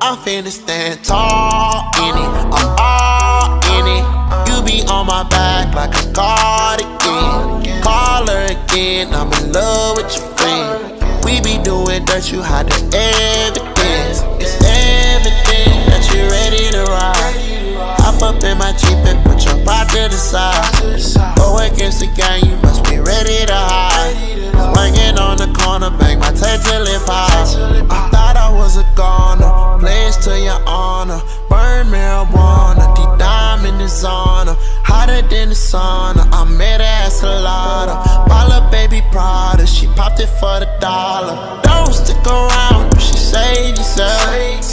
I'm finna stand tall in it. I'm all in it. You be on my back like a cardigan. Call her again. I'm in love with your friend. We be doing dirt, you hide the evidence. It's evident that you ready to ride. Hop up in my Jeep and put your body to the side. Go against the gang, you must be ready to hide. Swinging on the corner, bang my tail till it pops. I thought I was a goner, place to your honor. Burn marijuana, deep diamond is honor. Hotter than the sauna, I made her a lotta. Balla baby Prada, she popped it for the dollar. Don't stick around, you should save yourself.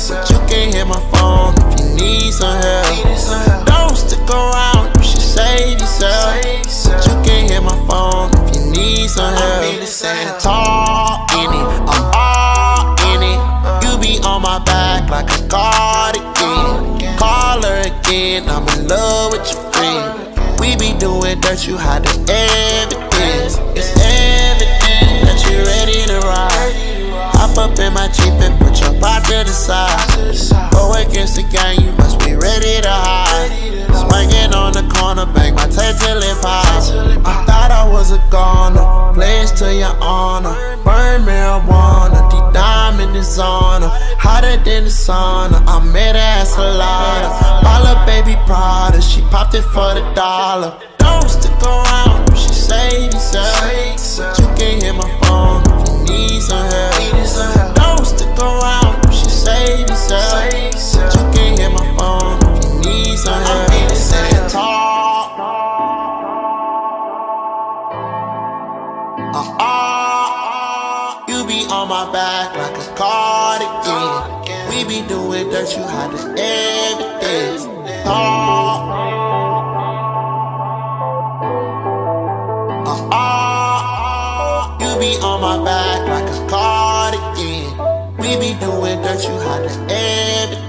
But you can hit my phone if you need some help. Don't stick around, you should save yourself. But you can hit my phone if you need some help. Stand back like a cardigan. Call her again, I'm in love with your friend. We be doing dirt, you hide the evidence. It's evident that you ready to ride. Hop up in my Jeep and put your body to the side. Go against the gang, you must be ready to hide. Swinging on the corner, bang my tail till it pops. I thought I was a goner, place to your honor. Burn marijuana, deep diamond is honor. Hotter than the sauna, I made her ass a lotta. Balla baby Prada, she popped it for the dollar. Don't stick around, you should save yourself. But you can hit my phone if you need some help. Don't stick around, you should save yourself. But you can hit my phone if you need some help. On my back like a cardigan. We be doing dirt, you hide the evidence. Uh, uh, be on my back like a cardigan. We be doing dirt, you hide the evidence.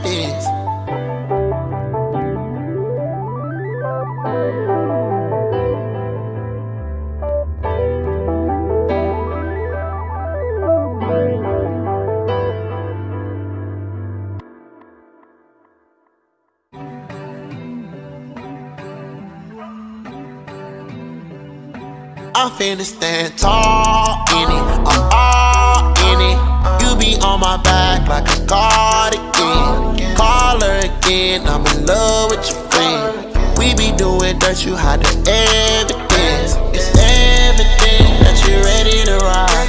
Finna stand tall in it. I'm all in it. You be on my back like a cardigan. Call her again. I'm in love with your friend. We be doing dirt, you hide the evidence. It's evident that you ready to ride.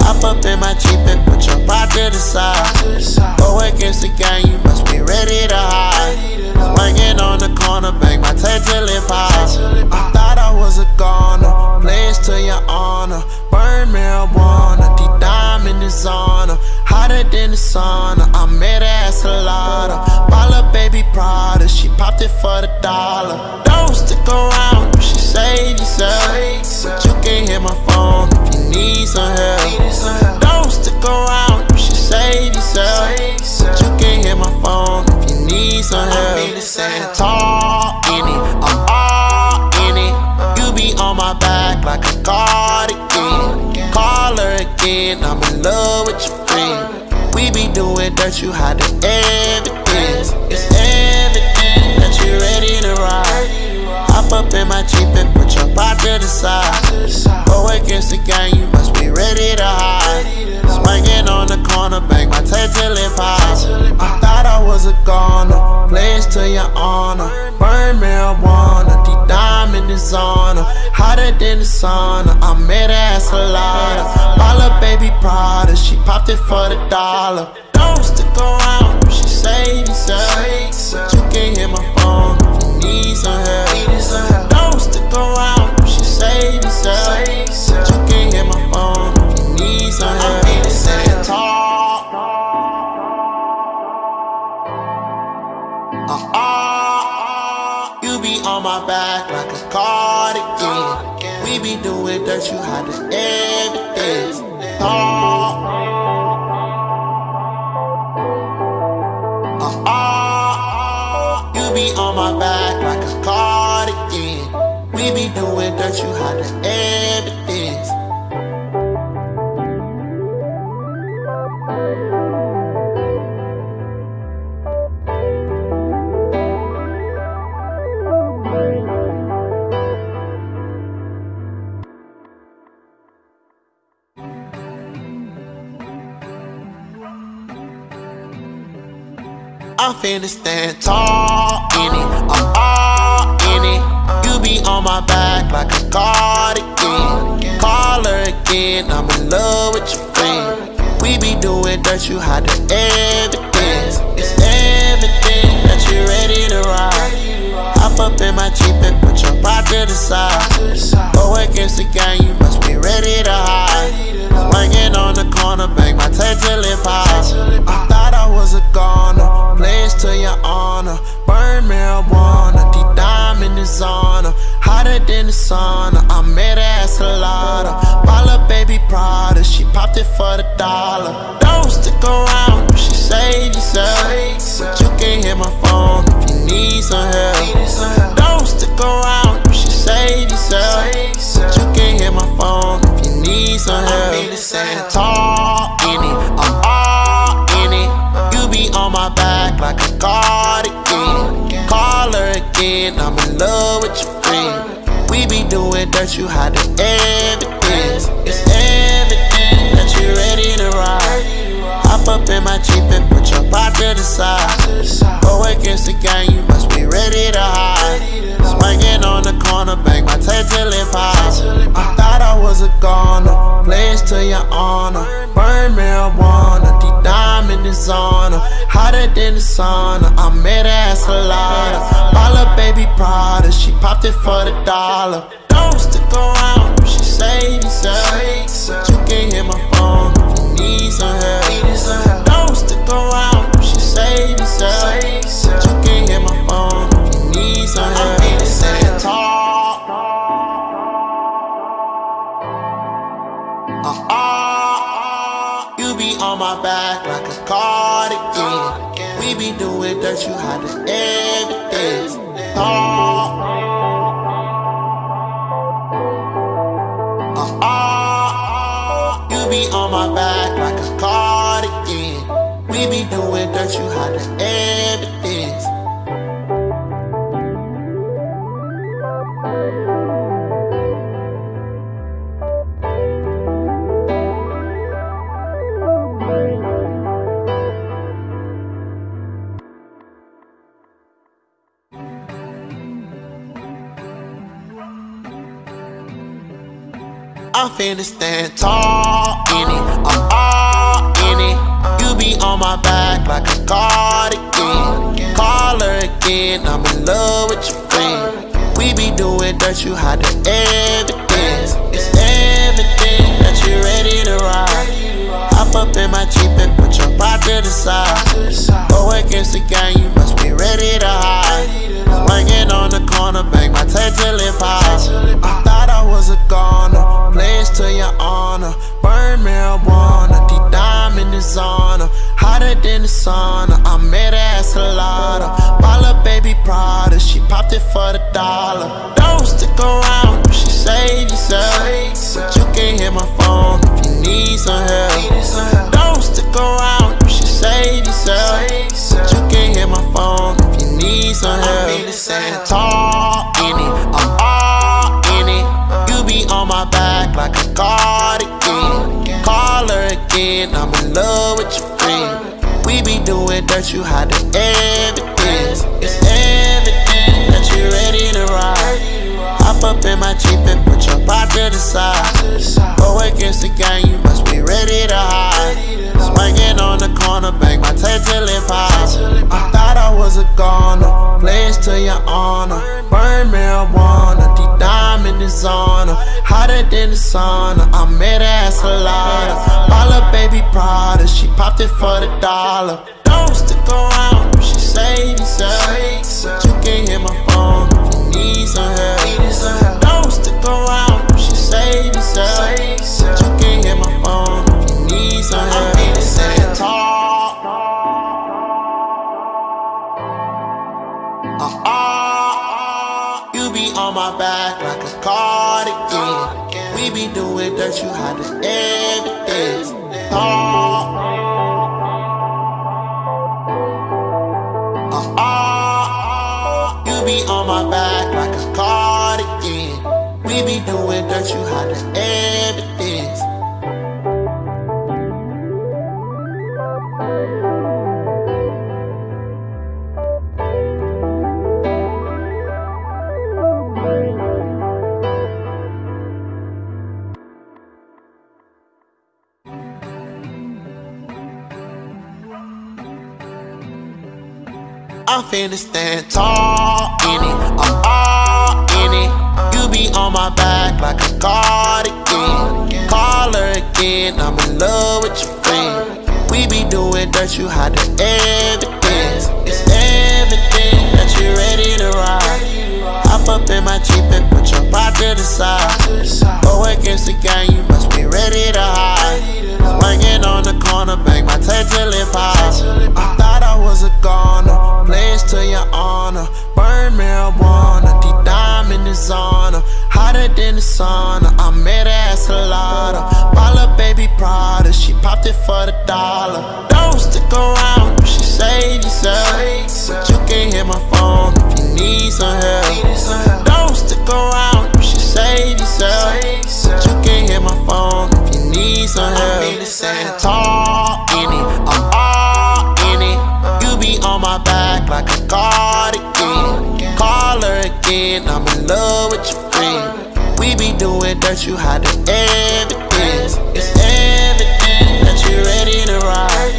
Hop up in my Jeep and put your body to the side. Go against the gang, you must be ready to hide. Swinging on the corner, bang my tail till it pops. I thought I was a goner, place to your honor. Burn marijuana, deep diamond is honor. Hotter than the sauna, I made her ass a lotta. Balla baby Prada, she popped it for the dollar. Don't stick around, you should save yourself. But you can hit my phone if you need some help. Don't stick around, you should save yourself. But you can hit my phone if you need some help. Tall like a cardigan. Call her again, I'm in love with your friend. We be doing dirt, you hide the evidence. It's evident that you ready to ride. Hop up in my Jeep and put your body to the side. Go against the gang, you must be ready to hide. Swinging on the corner, bang my tail till it pops. I thought I was a goner, place to your honor. Burn marijuana, deep diamond is honor. Hotter than the sauna, I made her ass a lotta. Balla baby Prada, she popped it for the dollar. Don't stick around, you should save yourself. But you can hit my phone if you need some help. Finna stand tall in it. I'm all in it. You be on my back like a cardigan. Call her again. I'm in love with your friend. We be doing dirt, you hide the evidence. It's everything that you're ready to ride. Hop up in my Jeep and put your pride to the side. Go against the gang, you must be ready to hide. You hide the evidence. It's evident that you ready to ride. Hop up in my Jeep and put your pride to the side. Go against the gang, you must be ready to hide. Swinging on the corner, bang my tail till it pops. I thought I was a goner, pledge to your honor. Burn marijuana, deep diamond is on her. Hotter than the sauna, I met her at Salata. Balla baby Prada, she popped it for the dollar. Don't stick around, you should save yourself. But you can hit my phone if you need some help. Finna stand tall in it. I'm all in it. You be on my back like a cardigan. Call her again. I'm in love with your friend. We be doing dirt, you hide the evidence. It's evident that you're ready to ride. Hop up in my Jeep and put your pride to the side. Go against the gang, you must be ready to hide. Swinging on the corner, bang my tail till it pops. I thought I was a goner, pledge to your honor. Burn marijuana, deep diamond is on her. Hotter than the sauna, I met her at Salata. Balla baby Prada, she popped it for the dollar. Don't stick around, you should save yourself. But you can hit my phone if you need some help. Don't stick around, you should save yourself. But you can hit my phone if you need some help. Tall in it, on my back like a cardigan. Call her again, I'm in love with your friend. We be doing dirt, you hide the evidence. It's evident that you ready to ride. Hop up in my Jeep and put your pride to the side. Against the gang, you must be ready to hide. Swinging on the corner, bang my tail till it pops. I thought I was a goner, pledge to your honor. Burn marijuana, deep diamond is on her. Hotter than the sauna, I met her at Salata. Balla baby Prada, she popped it for the dollar. Don't stick around, again, I'm in love with your friend. We be doing dirt, you hide evidence. It's evident that you ready to ride.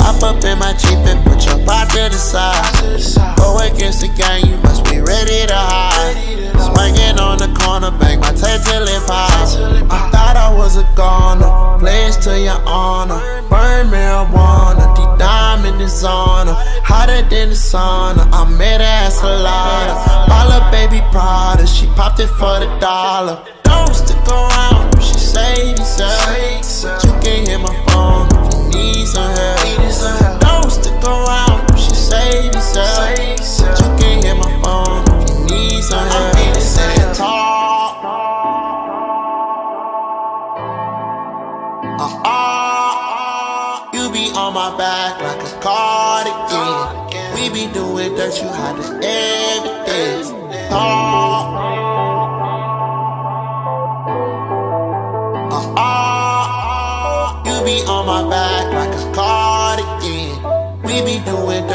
Hop up in my Jeep and put your body to the side. Go against the gang, you must be ready to hide. Swinging on the corner, bang my tail till it pops. I thought I was a goner, place to your honor. Burn marijuana, The diamond is on her. Hotter than the sauna, I met her at Salata. Balla baby Prada, she popped it for the dollar. Don't stick around, you should save yourself. But you can hit my phone if you need some help.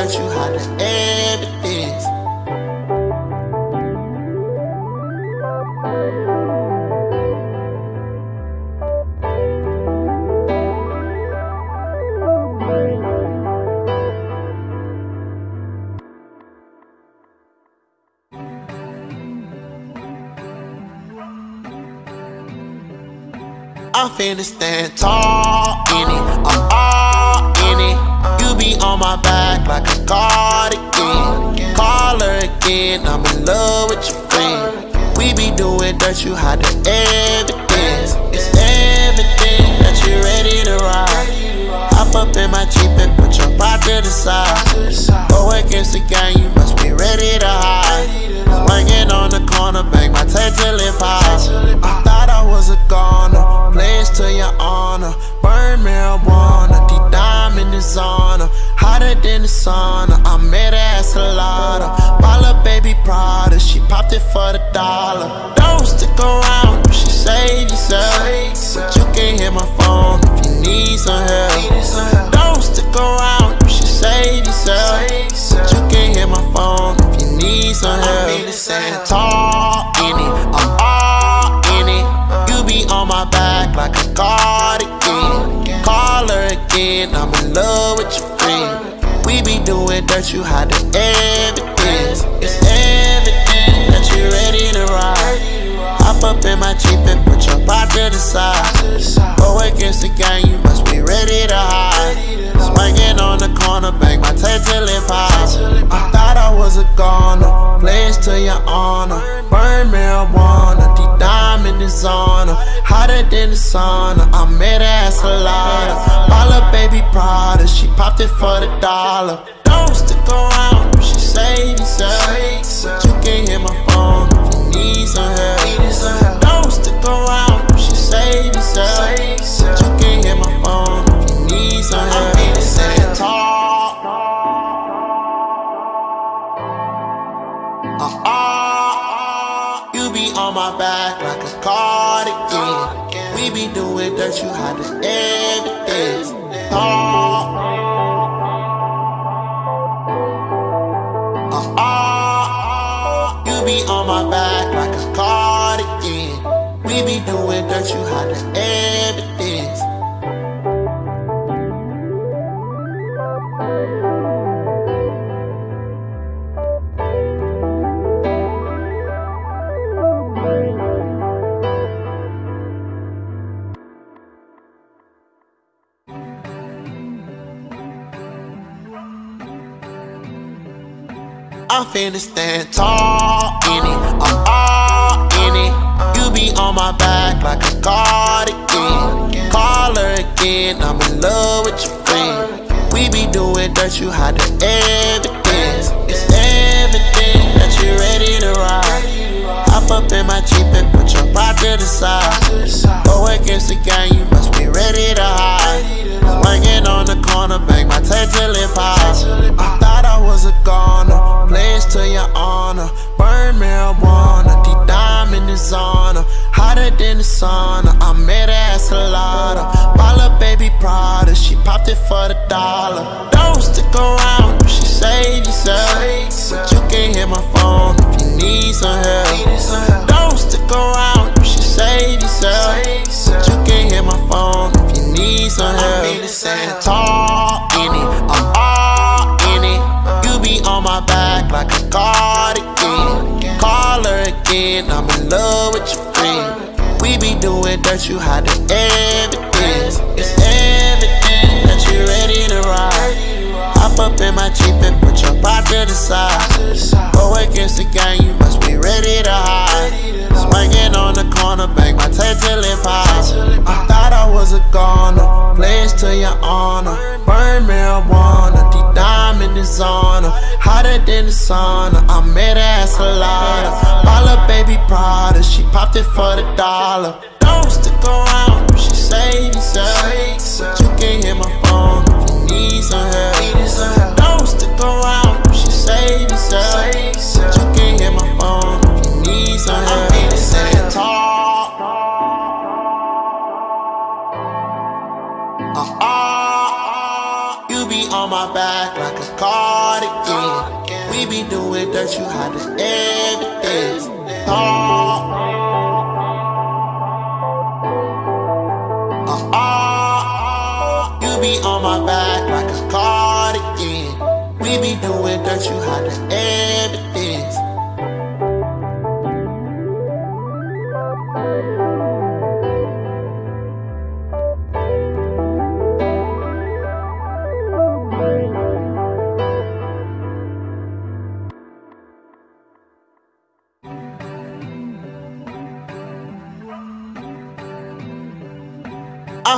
Doing you. I'm finna stand tall in it. I'm all. On my back like a cardigan. Call her again. I'm in love with your friend. We be doing dirt, you hide the evidence. It's evident that you ready to ride. Hop up in my Jeep and put your body to the side. Go against the gang, you must be ready to hide. Swinging on the corner, bang my tail till it pops. I thought I was a goner, place to your honor. Burn marijuana, deep diamond is on her. Hotter than the sauna, I met her at Salata. Balla baby Prada, she popped it for the dollar. Don't stick around, should save yourself. But you can hit my phone if you need some help. Don't stick around, should save yourself. But you can hit my phone if you need some help. Stand tall in it, I'm all in it. You be on my back like a cardigan. Call her again, I'm in love with your friend. We be doing dirt, you hide the evidence. It's evident that you ready to ride. Hop up in my Jeep and body to the side. Go against the gang, you must be ready to hide. Swinging on the corner, bang my tail till it pops. I thought I was a goner, place to your honor. Burn marijuana, deep diamond is on her. Hotter than the sauna, I met her at Salata. Balla baby Prada, she popped it for the dollar. Don't stick around, you should save yourself. But you can hit my phone you need some help. be on my back like a cardigan. We be doing dirt, you hide the evidence. I finna stand tall. On my back like a cardigan. Call her again. I'm in love with your friend. We be doing dirt, you hide the evidence. It's evident that you ready to ride. Hop up in my Jeep and put your pride to the side. Go against the gang, you must be ready to hide. Swinging on the corner, bang my tail till it pops. I thought I was a goner, pledge to your honor. Burn marijuana, deep diamond is on her. Hotter than the sauna, I met her at Salata. Bala baby Prada, she popped it for the dollar. Don't stick around, you should save yourself. But you can hit my phone if you need some help. Don't stick around, you should save yourself. But you can hit my phone need some help. Tall in it, I'm all in it. You be on my back like a cardigan. Call her again, I'm in love with your friend. We be doing dirt, you hide evidence. It's evident that you ready to ride. Hop up in my Jeep and put your pride to the side. Against the gang, you must be ready to hide. Swinging on the corner, bang my tail till it pops. I thought I was a goner, pledge to your honor. Burn marijuana, deep diamond is on her. Hotter than the sauna, I met her at Salata. Bala baby Prada, she popped it for the dollar. Don't stick around, you should save doing you hide the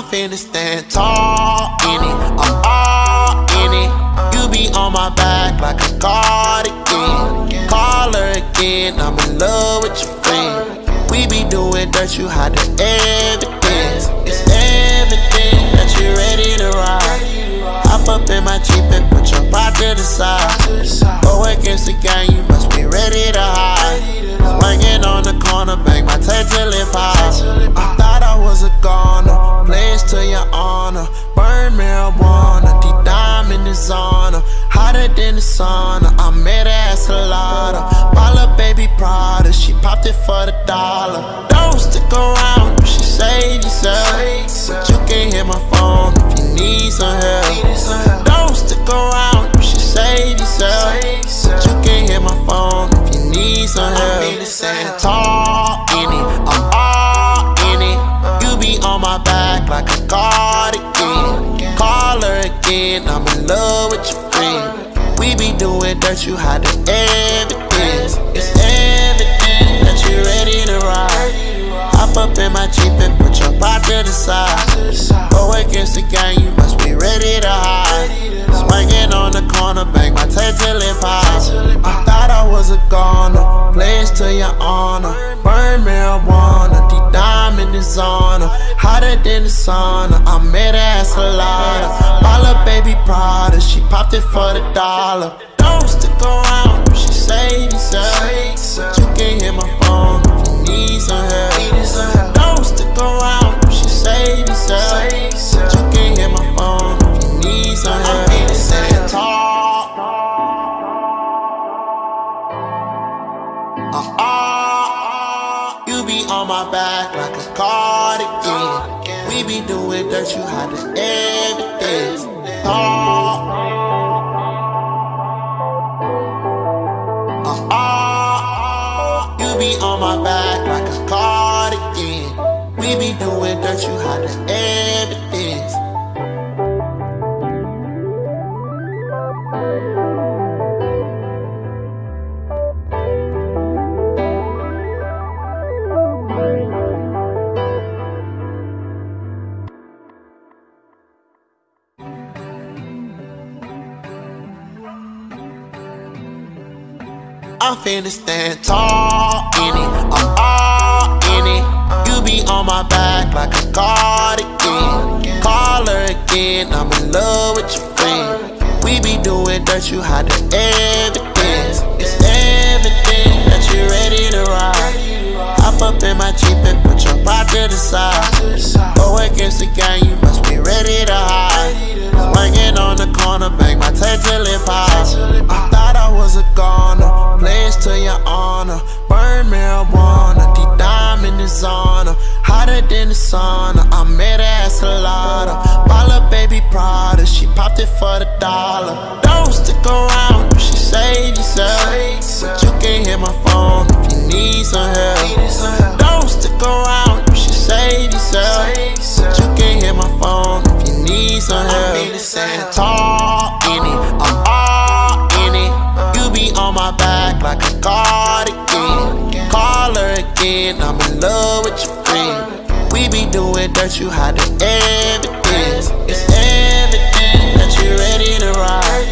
finna stand tall in it. I'm all in it. You be on my back like a cardigan. Call her again. I'm in love with your friend. We be doing dirt, you hide the evidence. It's evident that you ready to ride. Hop up in my Jeep and put your pride to the side. Go against the gang, you must be ready to hide. Swinging on the corner, bang my tail till it pops. Was a goner, pledge to your honor. Burn marijuana, deep diamond is on her. Hotter than the sun. I met her at Salata. Bala baby Prada, she popped it for the dollar. Don't stick around, dirt, you hide the evidence. It's everything that you're ready to ride. Hop up in my Jeep and put your pride to the side. Go against the gang, you must be ready to hide. Swinging on the corner, bang my tail till it pops. I thought I was a goner, pledge to your honor. Burn marijuana, deep diamond is on her. Hotter than the sauna, I met her at Salata. Bala baby Prada, she popped it for the dollar. Don't stick around, you should save yourself. You can hit my phone if you need some help. Finna stand tall in it. I'm all in it. You be on my back like a cardigan. Call her again. I'm in love with your friend. We be doing dirt, you hide the evidence. It's evident that you ready to ride. Hop up in my Jeep and put your body to the side. Go against the gang, you must be ready to hide. Swinging on the corner, bang my tail till it pops. I thought I was a goner, place to your honor. Burn marijuana, deep diamond is on her. Hotter than the sauna, I met her at Salata. Balla baby Prada, she popped it for the dollar. Don't stick around, you should save yourself. But you can hit my phone if you need some help. Don't stick around, you should save yourself. But you can hit my phone if you need some help. Tall in it, I'm on my back like a cardigan. Call her again, I'm in love with your friend. We be doing dirt, you hide evidence. It's evident that you ready to ride.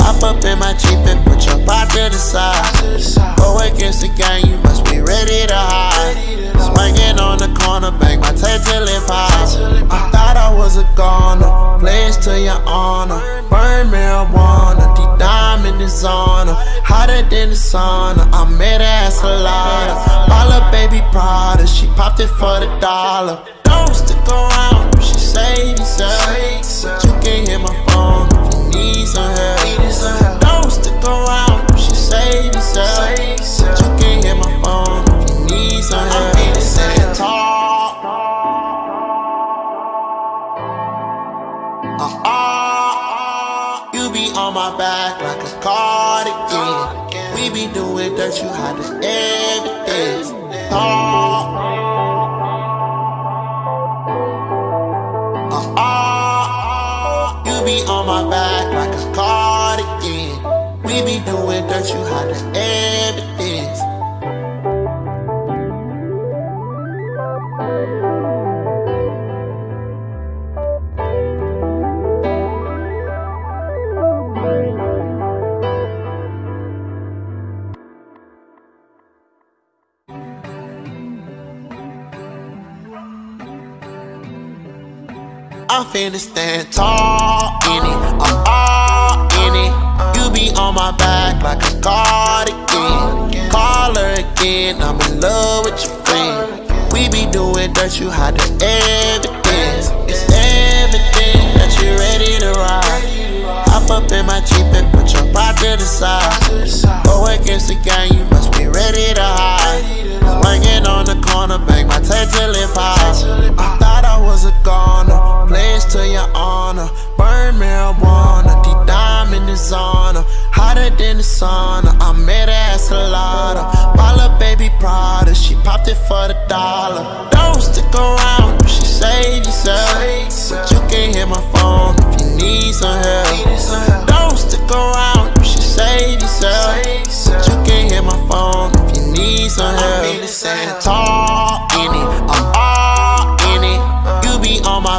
Hop up in my Jeep and put your body to the side. Go against the gang, you must be ready to hide. Swinging on the corner, bang my tail till it pops. I thought I was a goner, place to your honor. Burn marijuana, deep diamond is on her. Hotter than the sauna, I met her at Salata. Balla baby Prada, she popped it for the dollar. Don't stick around, you should save yourself. But you can hit my phone if you need some help. Don't stick around, on my back like a cardigan. We be doing dirt, you hide the evidence. Uh, you be on my back like a cardigan. We be doing dirt, you hide the finna stand tall in it. I'm all in it. You be on my back like a cardigan. Call her again. I'm in love with your friend. We be doing dirt, you hide the evidence. It's evident that you ready to ride. Hop up in my Jeep and put your body to the side. Go against the gang, you must be ready to hide. Swinging on the corner, bang my tail till it pops. Was a goner, place to your honor. Burn marijuana, deep diamond is on her. Hotter than the sun. I met her at Salata. Balla baby Prada, she popped it for the dollar. Don't stick around, you should save yourself. But you can hit my phone if you need some help. Don't stick around, you should save yourself. But you can hit my phone if you need some help. I'm tall in it, I'm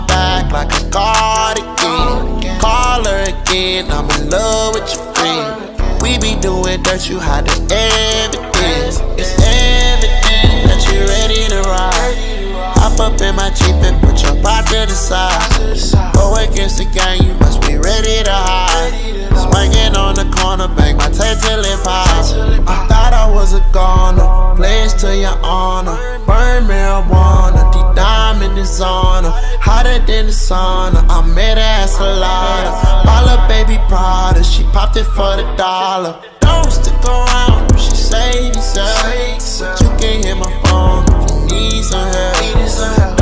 back like a cardigan. Call her again, I'm in love with your friend. We be doing dirt, you hide the evidence. It's evident that you ready to ride. Hop up in my Jeep and put your body to the side. Go against the gang, you must be ready to hide. Swinging on the corner, bang my tail till it pops. I thought I was a goner, place to your honor. Burn marijuana, deep diamond is. Hotter than the sauna, I met her at Salata. Balla baby Prada, she popped it for the dollar. Don't stick around, should save yourself. You can hit my phone if you need some help.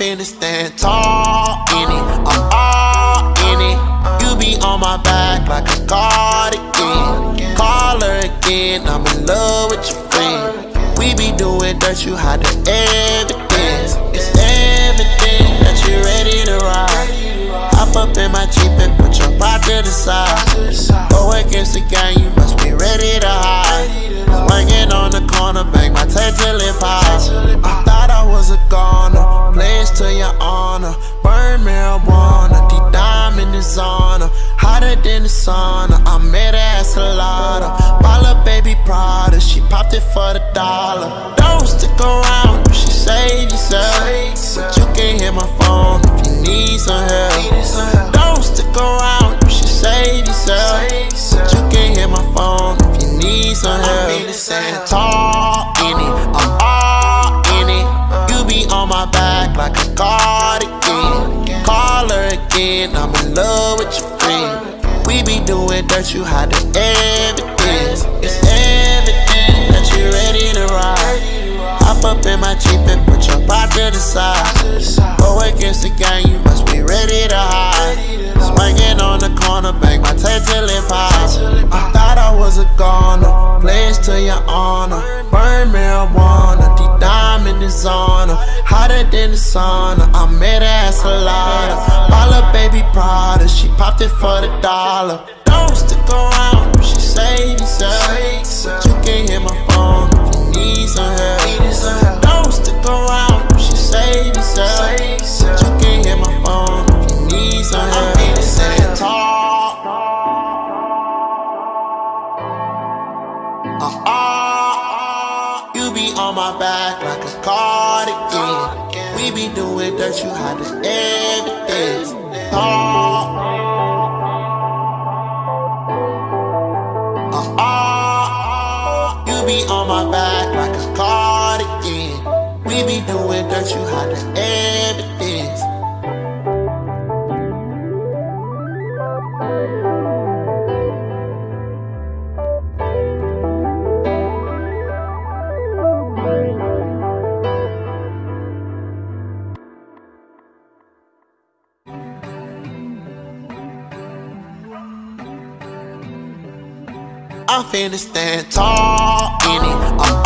Finna stand tall in it. I'm all in it. You be on my back like a cardigan. Call her again. I'm in love with your friend. We be doing dirt, you hide the evidence. It's evident that you ready to ride. Hop up in my Jeep and put your body to the side. Go against the gang, you must be ready to hide. Swinging on the corner, bang my tail till it pops. Was a goner, place to your honor. Burn marijuana, deep diamond is on her. Hotter than the sauna, I met her at Salata. Balla baby Prada, she popped it for the dollar. Don't stick around, you should save yourself. But you can hit my phone if you need some help. Don't stick around, you should save yourself. But you can hit my phone if you need some help. Tall in it, back like a cardigan. Call her again, I'm in love with your friend. We be doing dirt, you hide the evidence. It's evident that you ready to ride. Hop up in my Jeep and put your body to the side. Go against the gang, you must be ready to hide. Swinging on the corner, bang my tail till it pops. I thought I was a goner, place to your honor. Burn marijuana, deep diamond is on her. Hotter than the sauna, I made her at Salata. Balla baby Prada, she popped it for the dollar. Don't stick around, should save yourself. You can hit my phone if you need some help. Don't stick around, should save yourself. You the evidence. I finna stand tall in it. I'm it.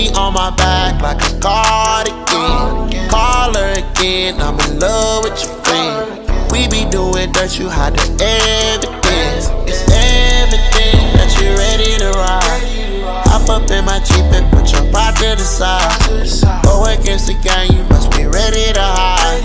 You on my back like a cardigan. Call her again. I'm in love with your friend. We be doing dirt, you hide the evidence. It's evident that you're ready to ride. Hop up in my Jeep and put your body to the side. Go against the gang, you must be ready to hide.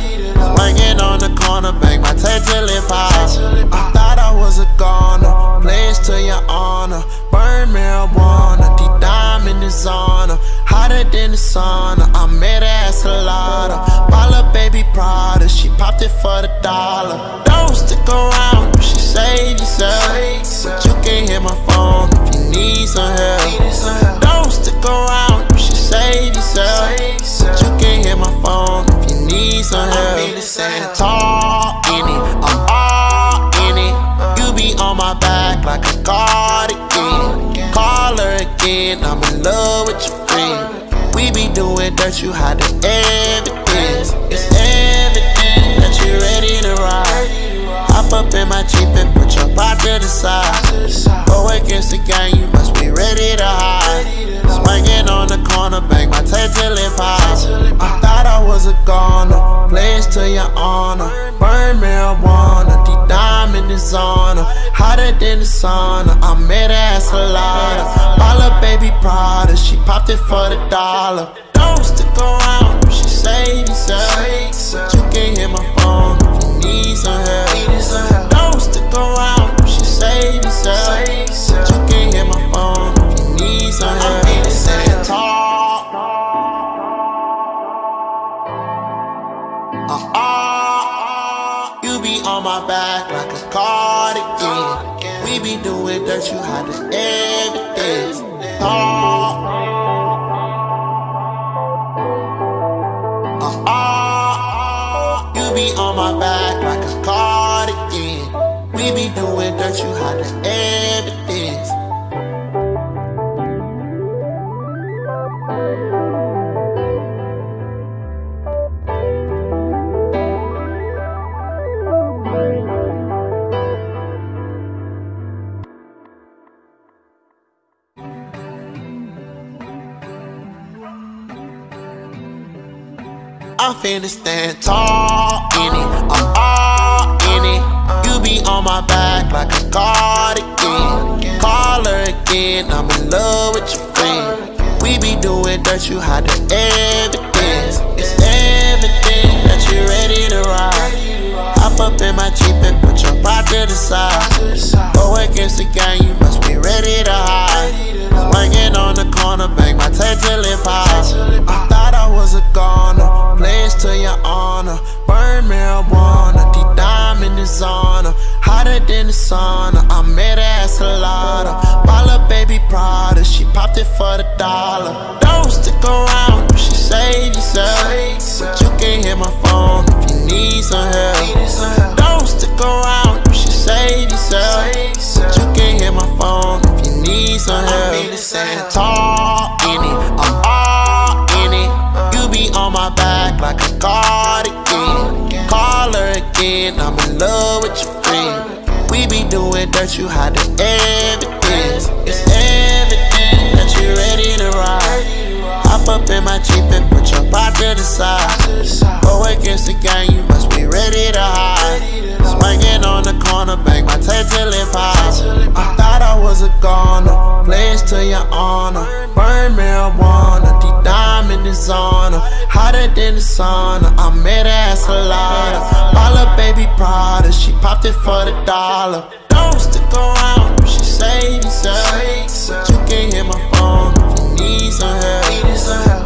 Swinging on the corner, bang my tail till it pops. I thought I was a goner, place to your honor. Burn marijuana, deep diamond is on her. Hotter than the sauna, I met her at Salata. Balla baby Prada, she popped it for the dollar. Don't stick around, you should save yourself. But you can hit my phone need some help. Don't stick around, you should save yourself. But you can hit my phone if you need some help. Stand tall in it, I'm all in it. You be on my back like a cardigan. Call her again, I'm in love with your friend. We be doing dirt, you hide the evidence. It's evident that you're ready to ride. Hop up in my Jeep and put your body to the side. Go against the gang, you must be ready to hide. Swinging on the corner, bang my tail till it pops. I thought I was a goner, place to your honor. Burn marijuana, deep diamond is on her. Hotter than the sauna, I met her at Salata. Balla baby Prada, she popped it for the dollar. Don't stick around, you should save yourself. But you can hit my phone need some help. Don't stick around, you should save yourself. You can hit my phone if you need some help. Tall. Uh, uh, you be on my back like a cardigan. We be doing dirt, you hide the evidence. I'm some help. Don't stick around, you should save yourself. But you can hit my phone if you need some help. I'm tall in it, I'm all in it. You be on my back like a cardigan. Call her again, I'm in love with your friend. We be doing dirt, you hide the evidence. It's evident that you ready to ride. Hop up in my Jeep and your to the side. Go against the gang, you must be ready to hide. Swinging on the corner, bang my tail till it pops. I thought I was a goner, pledge to your honor. Burn marijuana, deep diamond is on her. Hotter than the sauna, I met her at Salata. Balla baby Prada, she popped it for the dollar. Don't stick around, you should save yourself. But you can hit my phone if you need some help.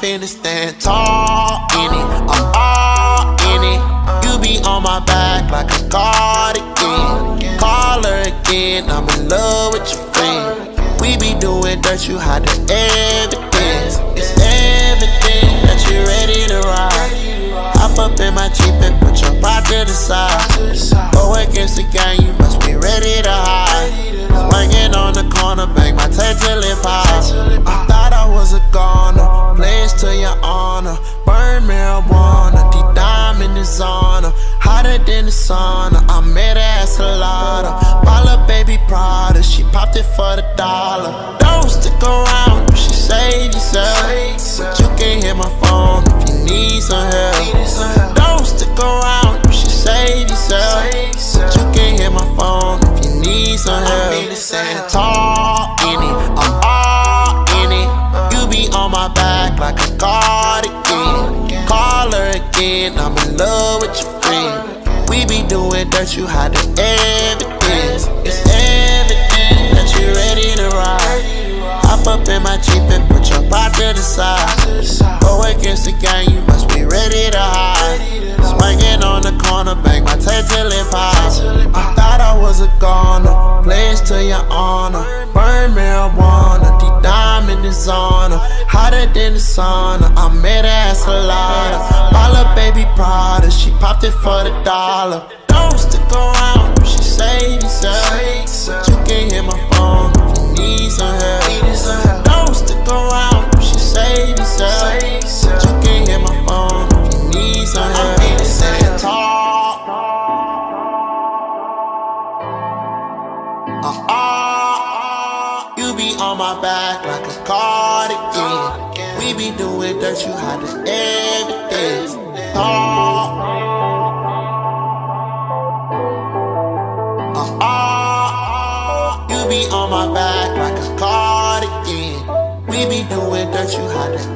Finna stand tall in it. I'm all in it. You be on my back like a cardigan. Call her again. I'm in love with your friend. We be doing dirt, you hide the evidence. It's evident that you ready to ride. Hop up in my Jeep and put your body to the side. Go against the gang, you must be ready to hide. Swinging on the corner, bang my tail till it pops. I thought I was a goner, pledge to your honor. Burn marijuana, deep diamond is on her. Hotter than the sauna, I met her at Salata. Balla baby Prada, she popped it for the dollar. Don't stick around, you should save yourself. But you can hit my phone if you need some help. Don't stick around, you should save yourself. But you can hit my phone if you need some help. Tall back like a cardigan. Call her again, I'm in love with your friend. We be doing dirt, you hide evidence. It's evident that you ready to ride. Up in my Jeep and put your body to the side. Go against the gang, you must be ready to hide. Swinging on the corner, bang my tail till it pops. I thought I was a goner, pledge to your honor. Burn marijuana, deep diamond is on her. Hotter than the sauna, I met her at Salata. Balla baby Prada, she popped it for the dollar. Don't stick around, you should save yourself. You can hit my phone if you need some help. Don't stick around, you should save yourself. got you hot to.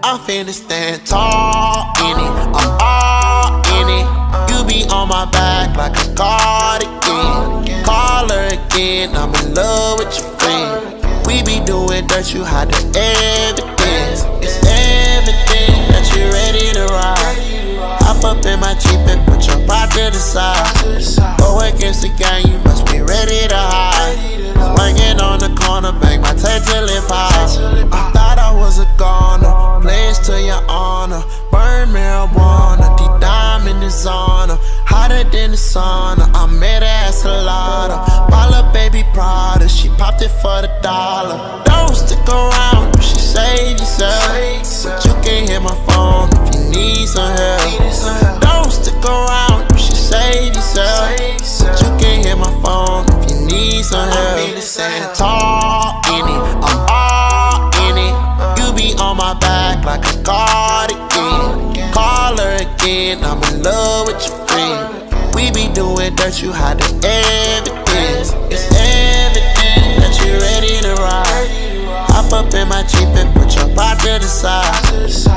I finna stand tall. Back like a cardigan. Call her again. I'm in love with your friend. We be doing dirt, you hide the evidence. It's evident that you ready to ride. Hop up in my Jeep and put your body to the side. Go against the gang, you must be ready to hide. Swinging on the corner, bang my tail till it pop. I thought I was a goner, pledge to your honor. Burn marijuana, deep diamond is on her. Hotter than the sauna, I met her at Salata. Balla baby Prada, she popped it for the dollar. Don't stick around, you should save yourself. But you can hit my phone if you need some help. Don't stick around, you should save yourself. But you can hit my phone if you need some help. Tall in it, I'm all in it. You be on my back like a cardigan. Call her again, I'm in love with be doing dirt, you hide the evidence. It's evident that you ready to ride. Hop up in my Jeep and put your body to the side.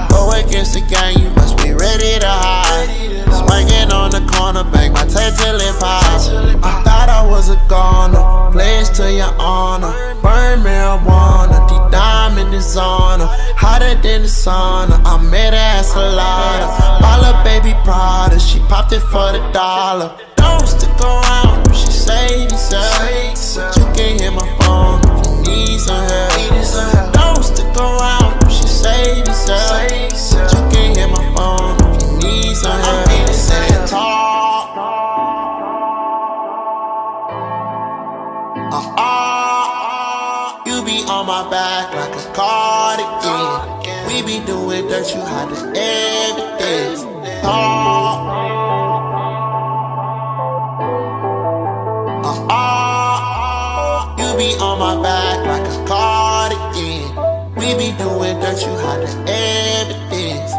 Go against the gang, you must be ready to hide. Swinging on the corner, bang my tail till it pop. I thought I was a goner, pledge to your honor. Burn marijuana, deep diamond is on her. Hotter than the sauna, I met her at Salata. Popped it for the dollar. Don't stick around, you should save yourself. But you can hit my phone if you need some help. Don't stick around, you should save yourself. But you can hit my phone if you need some help. Stand tall. Uh, uh, you be on my back like a cardigan. We be doing dirt, you hide the hide the evidence.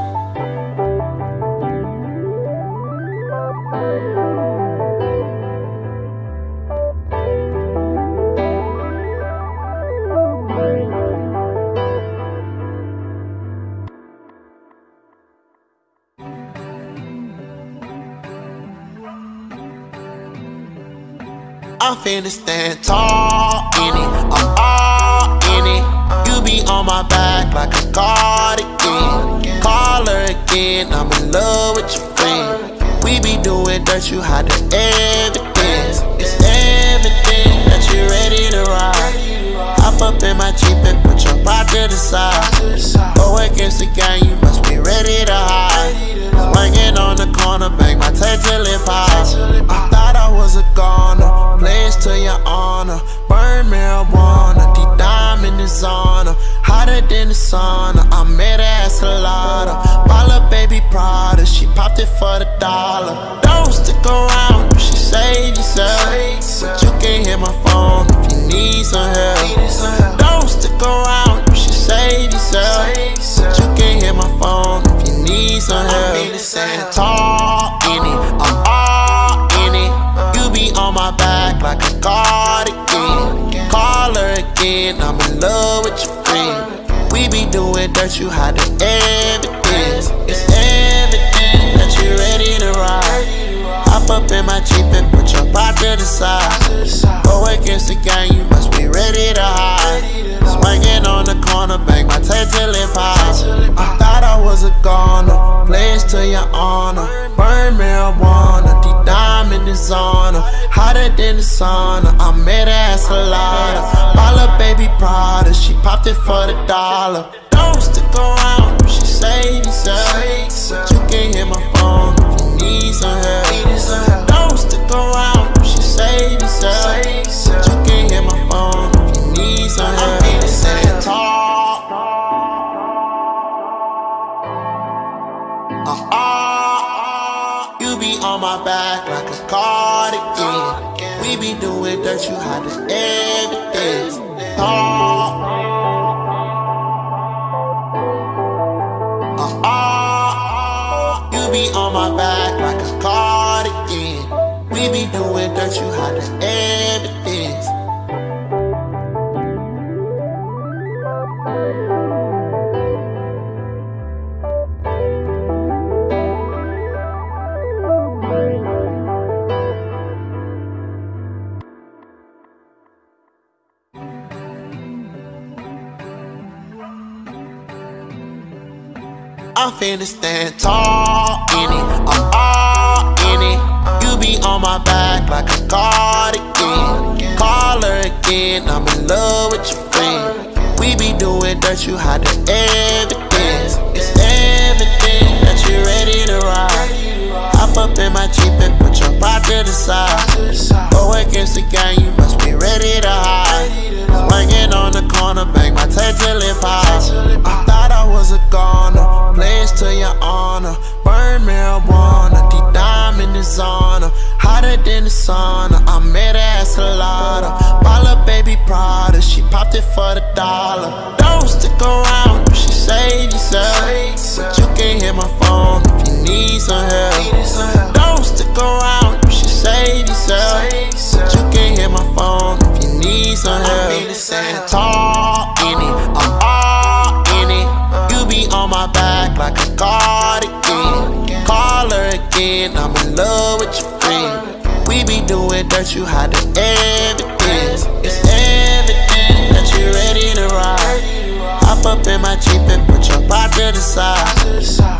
I finna stand tall in it. I'm all in it. You be on my back like a cardigan. Call her again. I'm in love with your friend. We be doing dirt, you hide the evidence. It's evident that you ready to ride. Hop up in my Jeep and put your body to the side. Go against the gang, you must be ready to hide. Swinging on the corner, bang my tail till it pop. Was a goner, pledge to your honor. Burn marijuana, deep diamond is on her. Hotter than the sauna, I met her at Salata. Balla baby Prada, she popped it for the dollar. Don't stick around, should save yourself. But you can hit my phone if you need some help. Dirt, you hide the evidence. It's evident that you're ready to ride. Hop up in my Jeep and put your body to the side. Go against the gang, you must be ready to hide. Swinging on the corner, bang my tail till it pop. I thought I was a goner, pledge to your honor. Burn marijuana, deep diamond is on her. Hotter than the sauna, I made her at Salata. Balla baby Prada, she popped it for the dollar. got you hot to everything. I finna stand tall. Back like a cardigan. Call her again. I'm in love with your friend. We be doing dirt, you hide the evidence. It's evident that you ready to ride. Hop up in my Jeep and put your pride to the side. Go against the gang, you must be ready to hide. Swinging on the corner, bang my tail till it pops. Than the sauna, I met her at Salata. Balla baby Prada, she popped it for the dollar. Don't stick around, you should save yourself. But you can hit my phone if you need some help. Don't stick around, you should save yourself. But you can hit my phone if you need some help. Tall in it, I'm all in it. You be on my back like a cardigan. Call her again, I'm in love with be doing dirt, you hide the evidence. It's evident that you ready to ride. Hop up in my Jeep and put your pride to the side.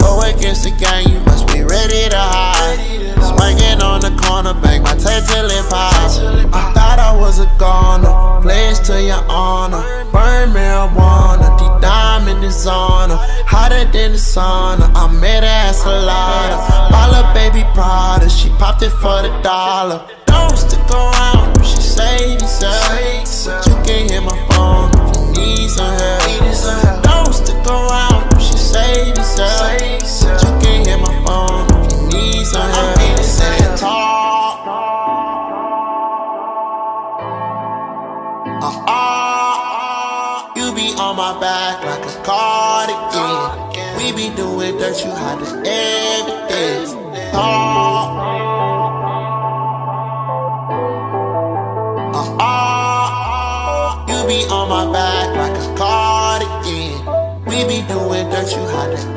Go against the gang, you must be ready to hide. Swinging on the corner, bang my tail till it pops. I thought I was a goner, pledge to your honor. Burn marijuana, deep diamond is on her. Hotter than the sun, I met her at Salata. Balla baby Prada, she popped it for the dollar. Don't stick around, you should save yourself. You can hit my phone if you need some help. Don't stick around, you should save yourself. You can hit my phone if you need some help. Doing dirt, you hide the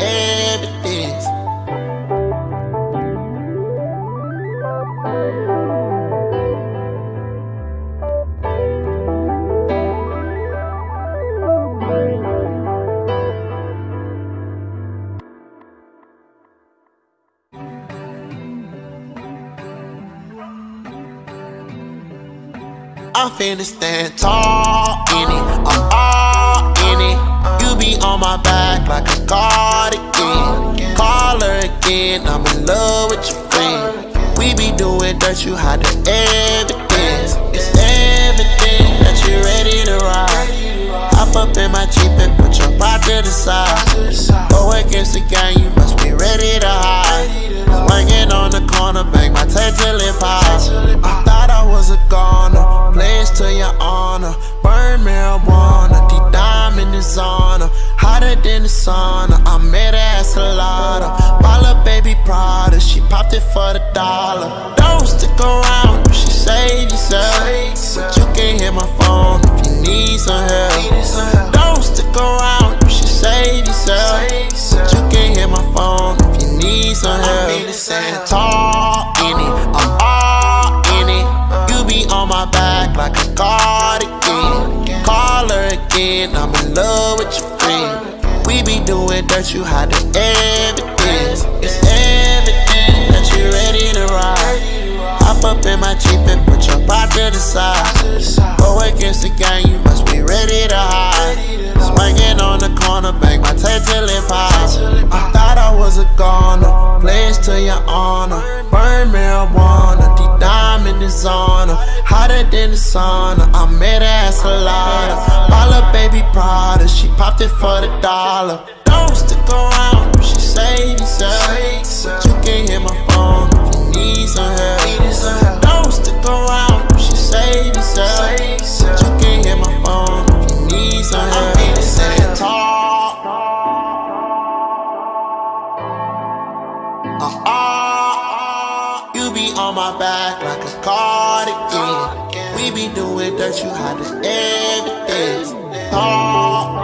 I thought I was a goner, pledge to your honor. Burn marijuana, deep diamond is on her. Hotter than the sun, I met her at Salata. Balla baby Prada, she popped it for the dollar. Don't stick around, should save yourself. You can hit my phone if you need some help. Don't stick around, should save yourself. You can hit my phone if you need some help. Dirt, you had the evidence. Tall.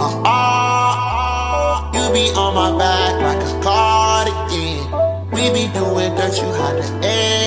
Uh-uh. You be on my back like a cardigan. We be doing dirt, you hide the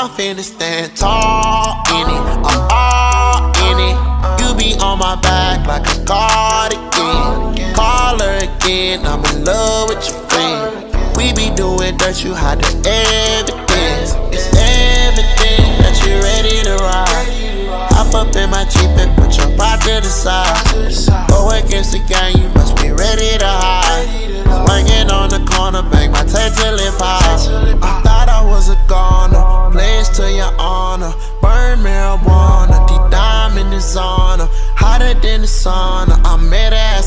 I finna stand tall in it. I'm all in it. You be on my back like a cardigan. Call her again. I'm in love with your friend. We be doing dirt, you hide the evidence. It's evident that you ready to ride. Hop up in my Jeep and put your body to the side. Go against the gang, you must be ready to hide. Swinging on the corner, bang my tail till it pops. I thought I was a goner, place to your honor. Burn marijuana, deep diamond is on her. Hotter than the sauna, I met her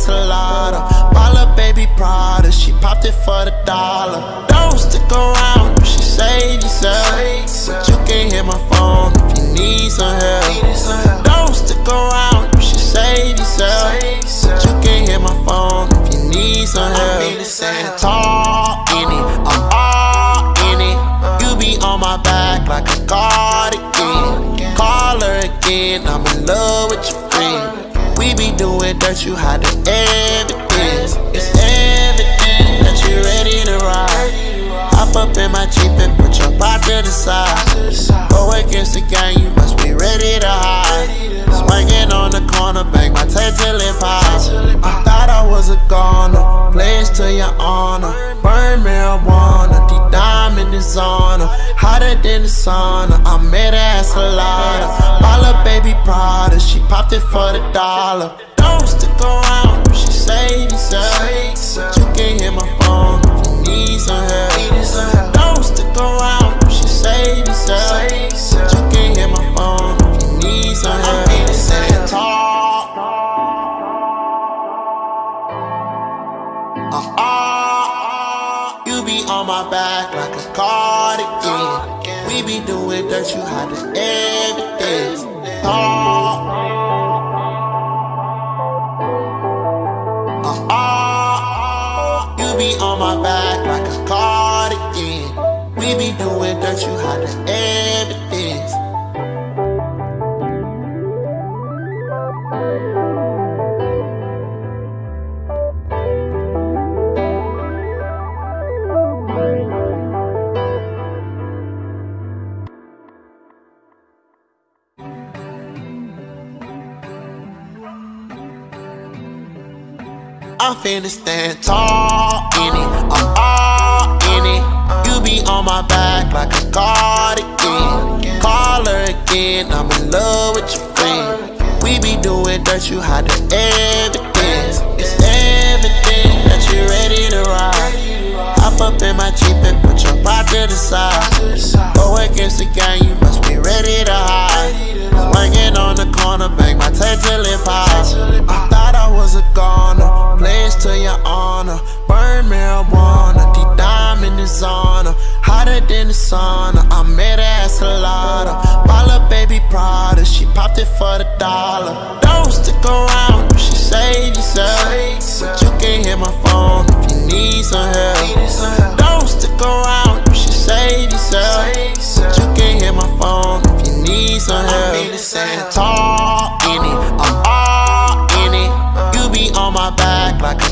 to the. Go against the gang, you must be ready to hide. Swinging on the corner, bang my tail till it pops. I thought I was a goner, place to your honor. Burn marijuana, deep diamond is on her. Hotter than the sauna, I met her at Salata. Balla baby Prada, she popped it for the dollar. Don't stick around, you should save yourself. But you can hit my phone if you need some help. You the evidence. I finna stand tall in it. I'm on my back like a cardigan. Call her again. I'm in love with your friend. We be doing dirt, you hide the evidence. It's evident that you ready to ride. Hop up in my Jeep and put your body to the side. Go against the gang, you must be ready to hide. Swinging on the corner, bang my tail till it pops. I thought I was a goner, place to your honor. Burn marijuana, deep diamond is on her. Hotter than the sauna, I met her at Salata. Balla baby Prada, she popped it for the dollar. Don't stick around, you should save yourself. But you can hit my phone if you need some help. Don't stick around, you should save yourself. But you can hit my phone if you need some help. Tall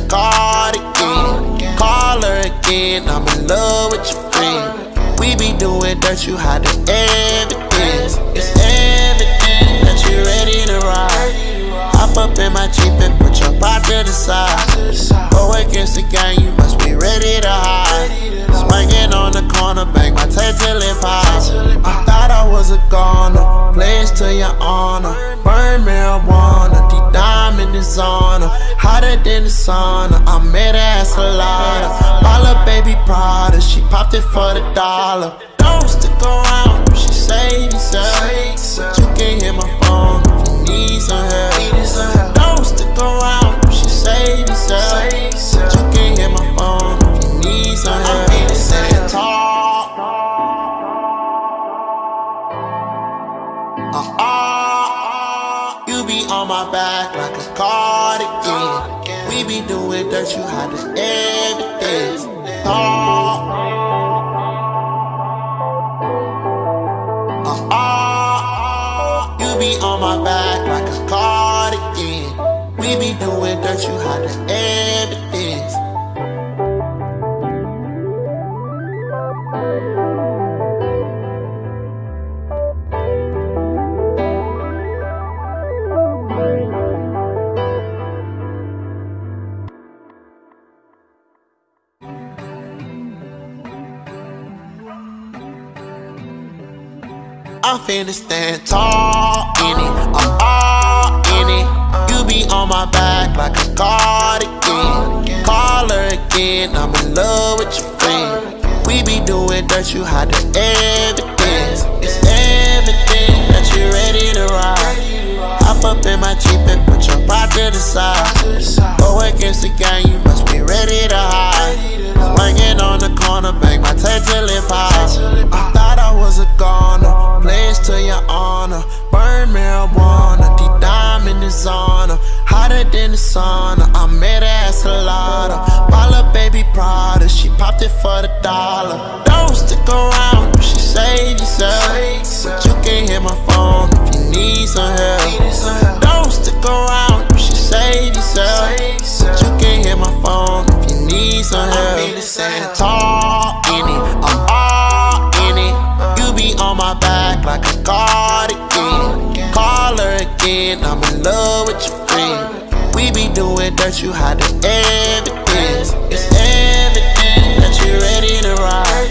back like a cardigan. Call her again, I'm in love with your friend. We be doing dirt, you hide the evidence. It's evident that you ready to ride. Hop up in my Jeep and put your body to the side. Go against the gang, you must be ready to hide. Swinging on the corner, bang my tail till it pops. Was a goner, place to your honor. Burn marijuana, deep diamond is on her. Hotter than the sauna, I met her at Salata. Balla baby Prada, she popped it for the dollar. Don't stick around, you should save yourself. But you can hit my phone if you need some help. Don't stick around, you should save yourself. But you can hit my phone if you need some help. On my back like a cardigan. We be doing dirt, you hide the uh, you be on my back like a cardigan. We be doing dirt, you hide the finna stand tall in it. I'm all in it. You be on my back like a cardigan. Call her again. I'm in love with your friend. We be doing dirt, you hide the evidence. It's everything that you're ready to ride. Hop up in my Jeep and put your pride to the side. Go against the gang, you must be ready to hide. Swinging on the corner, bang my tail till it pop. I thought I was a goner, pledge to your honor. Burn marijuana, deep diamond is on her. Hotter than the sauna, I met her at Salata. Balla baby Prada, she popped it for the dollar. Don't stick around, you should save yourself. But you can hit my phone if you need some help. Don't stick around, you should save yourself. But you can hit my phone if you need some help. I'm tall back like a cardigan. Call her again, I'm in love with your friend. We be doing dirt, you hide evidence. It's evident that you ready to ride.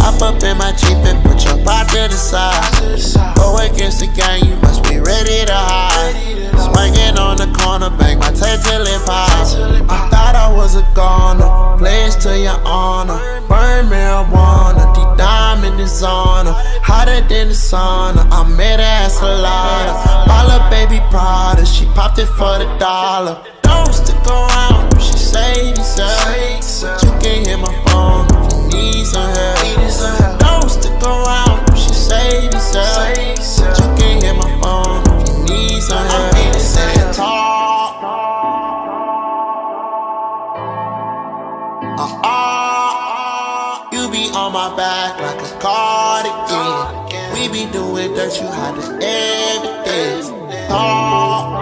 Hop up in my Jeep and put your body to the side. Go against the gang, you must be ready to hide. Swinging on the corner, bang my tail till it pops. Was a goner, pledge to your honor. Burn marijuana, deep diamond is on her. Hotter than the sauna, I met her at Salata. Balla baby Prada, she popped it for the dollar. Don't stick around, you should save yourself. But you can hit my phone if you need some help. Don't stick around, you should save doing you the evidence. Tall.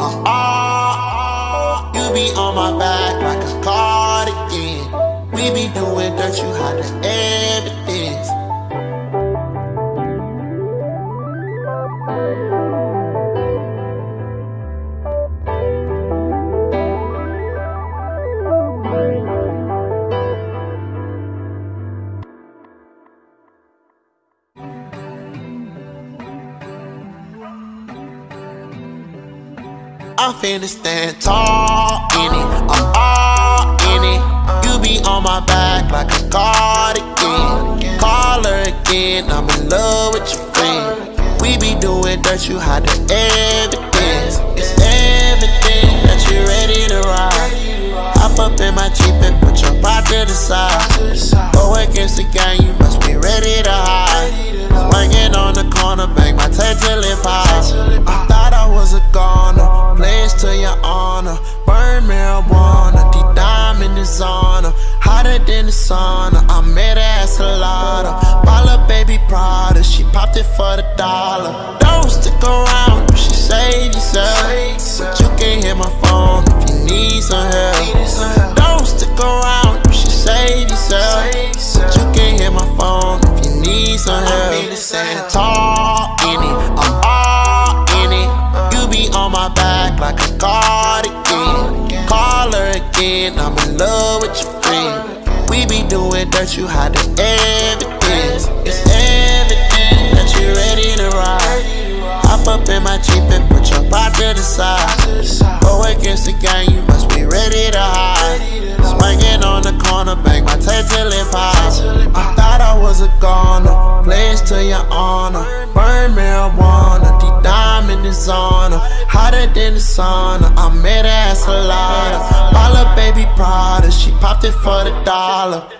Uh, uh, you be on my back like a cardigan. We be doing dirt, you had the finna stand tall in it. I'm all in it. You be on my back like a cardigan. Call her again. I'm in love with your friend. We be doing dirt, you hide the evidence. It's evident that you ready to ride. Hop up in my Jeep and put your pride to the side. Go against the gang, you must be ready to hide. Swinging sauna, I met her at Salata. Balla baby Prada, she popped it for the dollar.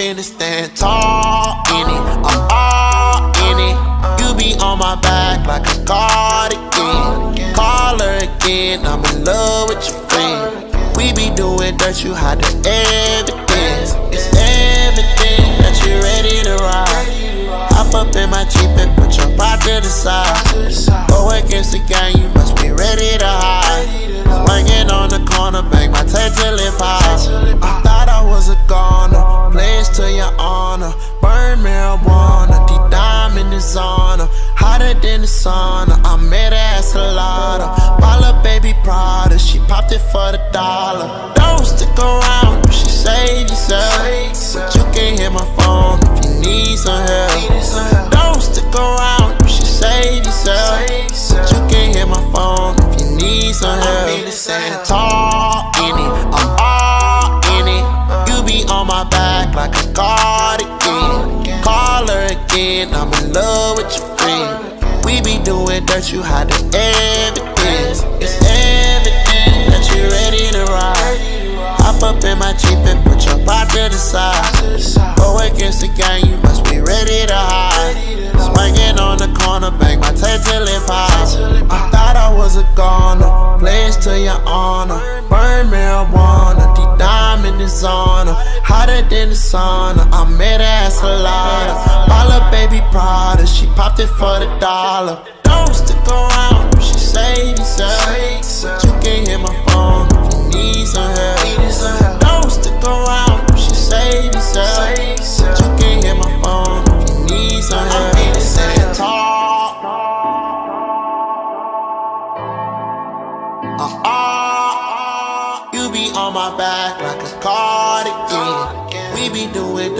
Finna stand tall in it. I'm all in it. You be on my back like a cardigan. Call her again. I'm in love with your friend. We be doing dirt, you hide the evidence. It's evident that you ready to ride. Hop up in my Jeep and put your body to the side. Go against the gang, you must be ready to hide. Swinging on the corner, bang my tail till it pops. I thought I was a goner, place to your honor. Burn marijuana, deep diamond is on her. Hotter than the sauna, I met her at Salata. Balla baby Prada, she popped it for the dollar. Don't stick around, you should save yourself. But you can hit my phone if you need some help. Don't stick around, you should save yourself. But you can hit my phone if you need some help. Love with your friend. We be doing dirt, you hide evidence. It's evident that you ready to ride. Hop up in my Jeep and put your body to the side. Go against the gang, you must be ready to hide. Swinging on the corner, bang my tail till it pops. I thought I was a goner, place to your honor. Burn marijuana, deep diamond her. Hotter than the sauna, I met her at Salata. Balla baby Prada, she popped it for the dollar. Don't stick around, you should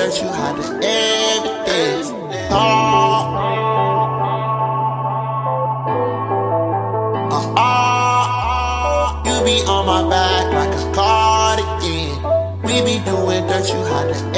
dirt, you hide the evidence. Tall. Uh, uh, you be on my back like a cardigan. We be doing dirt, you hide the evidence.